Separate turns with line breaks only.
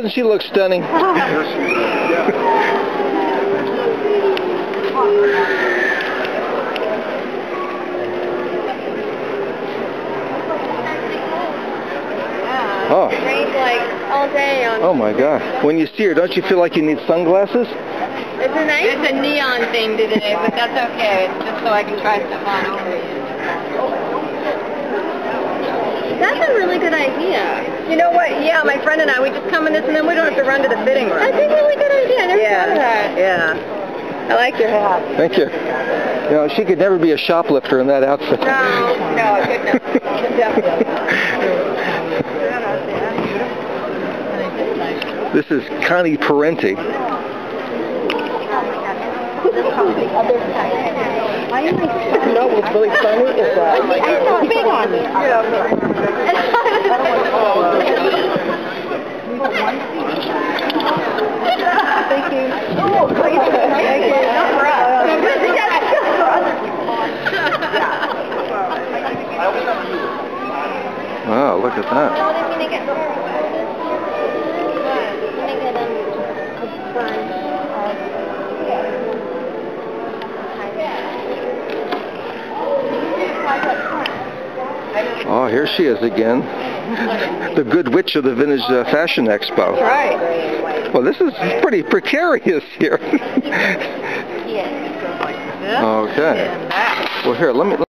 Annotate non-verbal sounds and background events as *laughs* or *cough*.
doesn't she look stunning? Oh.
It rained like all day on.
Oh my God. When you see her, don't you feel like you need sunglasses?
It's a nice. It's a neon thing today, but that's okay. It's just so I can try stuff on over you. That's a really good idea.
You know what? Yeah, my friend and I, we just come in this and then we don't have to run to the fitting room.
That's a really good idea. I never
yeah,
thought of that.
yeah. I like your hat.
Thank you. You know, she could never be a shoplifter in that outfit.
No, no, goodness. *laughs* Definitely.
This is Connie Parenti.
You know what's really funny is that...
I saw big on me.
Thank you. Oh, great. Thank you. Not for
Wow, look at that.
Oh, they're gonna get Gonna get um,
Oh, here she is again. *laughs* The good witch of the Vintage uh, Fashion Expo.
Right.
Well, this is pretty precarious here. *laughs* Okay. Well, here, let me.